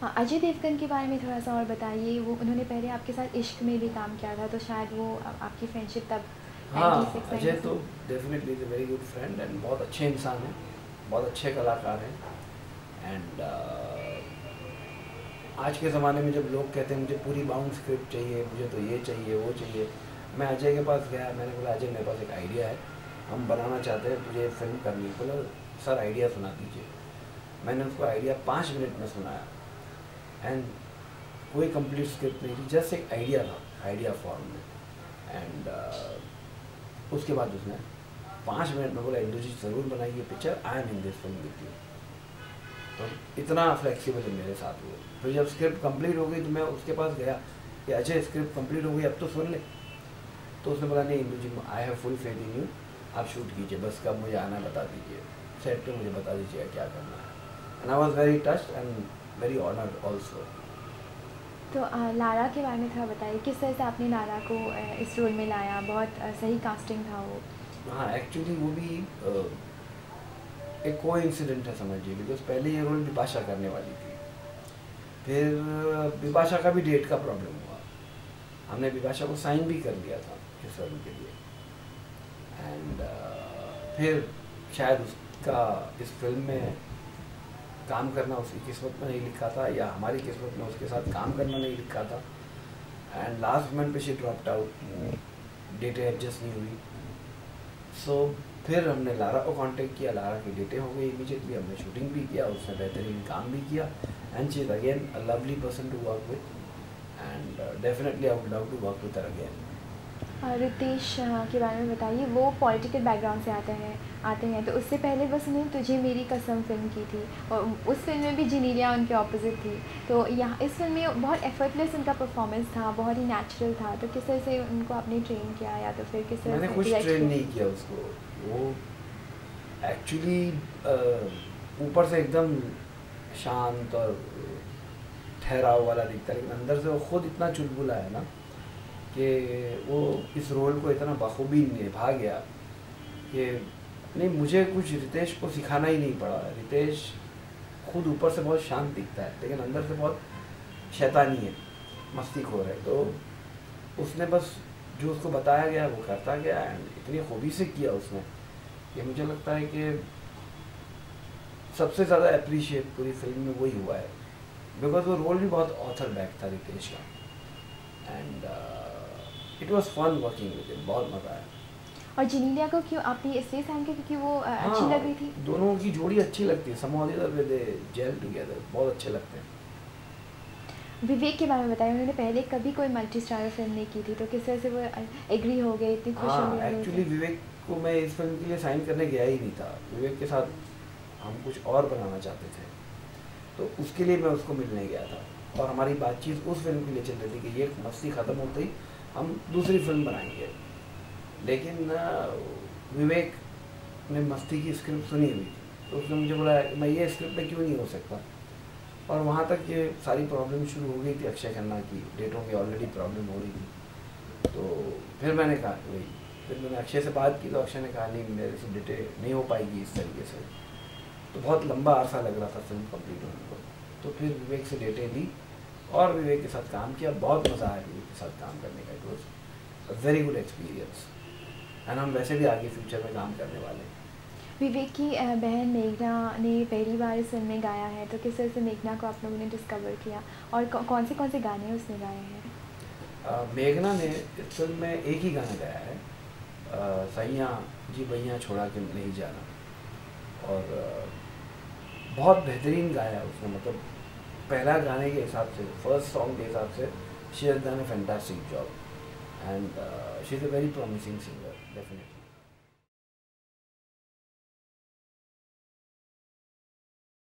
हाँ अजय देवगन के बारे में थोड़ा सा और बताइए। वो उन्होंने पहले आपके साथ इश्क में भी काम किया था तो शायद वो आपकी फ्रेंडशिप तब हाँ अजय तो definitely is very good friend and बहुत अच्छे इंसान हैं बहुत अच्छे कलाकार हैं। एंड uh, आज के ज़माने में जब लोग कहते हैं मुझे पूरी बाउंड स्क्रिप्ट चाहिए मुझे तो ये चाहिए वो चाहिए मैं अजय के पास गया मैंने बोला अजय मेरे पास एक आइडिया है हम बनाना चाहते हैं तुझे फ़िल्म करनी बोला सर आइडिया सुना दीजिए। मैंने उसको आइडिया पाँच मिनट में सुनाया। एंड कोई कंप्लीट स्क्रिप्ट नहीं थी जस्ट एक आइडिया था आइडिया फॉर्म में. एंड uh, उसके बाद उसने पाँच मिनट में बोला इंदू जी ज़रूर बनाइए picture I am in this film with you तो इतना फ्लेक्सिबल है मेरे साथ वो. फिर जब स्क्रिप्ट कंप्लीट हो गई तो मैं उसके पास गया कि अच्छा स्क्रिप्ट कंप्लीट हो गई अब तो सुन ले. तो उसने बोला नहीं Indu ji I have full faith in you आप शूट कीजिए बस कब मुझे आना बता दीजिए. सेट पे मुझे बता दीजिए क्या करना है. And I was very touch and very honoured also तो लारा के बारे में थोड़ा बताइए किस तरह से आपने लारा को इस रोल में लाया? बहुत सही कास्टिंग था वो। हाँ एक्चुअली वो भी एक को इंसिडेंट है समझिए बिकॉज़ पहले ये रोल विपाशा करने वाली थी। फिर विपाशा का भी डेट का प्रॉब्लम हुआ। हमने विपाशा को साइन भी कर दिया था इस रोल के लिए। एंड फिर शायद उसका इस फ़िल्म में काम करना उसकी किस्मत में नहीं लिखा था या हमारी किस्मत में उसके साथ काम करना नहीं लिखा था। एंड लास्ट मोमेंट पे शी ड्रॉप्ड आउट डेटें एडजस्ट नहीं हुई। सो so, फिर हमने लारा को कांटेक्ट किया। लारा की डेटें हो गई इमीजिएटली हमने शूटिंग भी किया उसने बेहतरीन काम भी किया। And she is again a lovely person to work with and definitely I would love to work with her again Ritesh के बारे में बताइए वो पॉलिटिकल बैकग्राउंड से आते हैं आते हैं तो उससे पहले बस उन्हें तुझे मेरी कसम फ़िल्म की थी और उस फ़िल्म में भी जिनीलिया उनके ऑपोजिट थी तो यहाँ इस फ़िल्म में बहुत एफर्टलेस उनका परफॉर्मेंस था बहुत ही नेचुरल था तो किस तरह से उनको आपने ट्रेन किया या तो फिर किस तरह कुछ ट्रेन नहीं किया उसको वो एक्चुअली ऊपर से एकदम शांत और ठहराव वाला दिखता है लेकिन अंदर से वो खुद इतना चुलबुला है ना कि वो इस रोल को इतना बखूबी निभा गया कि नहीं, मुझे कुछ रितेश को सिखाना ही नहीं पड़ा। रितेश खुद ऊपर से बहुत शांत दिखता है, लेकिन अंदर से बहुत शैतानी है, मस्ती खो रहे तो उसने बस जो उसको बताया गया, वो करता गया एंड इतनी खूबी से किया उसने कि मुझे लगता है कि सबसे ज़्यादा अप्रिशिएट पूरी फ़िल्म में वही हुआ है। बिकॉज़ वो रोल भी बहुत ऑथर बैक था रितेश का। And it was fun working with him बहुत मज़ा आया। और जिनीलिया को क्यों आपने इसलिए साइन किया क्योंकि वो हाँ, अच्छी लग रही थी? दोनों की जोड़ी अच्छी लगती है। समोदी दे जेल टुगेदर बहुत अच्छे लगते हैं। विवेक के बारे में बताया उन्होंने पहले कभी कोई मल्टी स्टारर फ़िल्म नहीं की थी तो किस तरह से वो एग्री हो गए? इतनी खुश हो गए एक्चुअली विवेक को मैं इस फ़िल्म के लिए साइन करने गया ही नहीं था। विवेक के साथ हम कुछ और बनाना चाहते थे। तो उसके लिए मैं उसको मिलने गया था। और हमारी बातचीत उस फ़िल्म के लिए चल रही थी कि ये मस्ती ख़त्म होते ही हम दूसरी फ़िल्म बनाएँगे। लेकिन विवेक ने मस्ती की स्क्रिप्ट सुनी हुई तो उसने मुझे बोला, मैं ये स्क्रिप्ट में क्यों नहीं हो सकता? और वहाँ तक ये सारी प्रॉब्लम शुरू हो गई थी अक्षय खन्ना की। डेटों की ऑलरेडी प्रॉब्लम हो रही थी। तो फिर मैंने कहा वही फिर मैंने अक्षय से बात की तो अक्षय ने कहा, नहीं, मेरे से डेटें नहीं हो पाएगी इस तरीके से। तो बहुत लंबा अरसा लग रहा था फ़िल्म कंप्लीट होने को। तो फिर विवेक से डेटे ली। और विवेक के साथ काम किया बहुत मज़ा आया विवेक के साथ काम करने का it was a very good experience and हम वैसे भी आगे फ्यूचर में काम करने वाले हैं। विवेक की बहन मेघना ने पहली बार इस फ़िल्म में गाया है तो किस तरह से मेघना को आप लोगों ने डिस्कवर किया? और कौन से कौन से गाने उसने गाए हैं? मेघना ने इस फ़िल्म में एक ही गाना गाया है। सैया जी भैया छोड़ा के नहीं जाना। और बहुत बेहतरीन गाया उसने मतलब पहला गाने के हिसाब से फ़र्स्ट सॉन्ग के हिसाब से she has done a fantastic job and she is a very promising singer definitely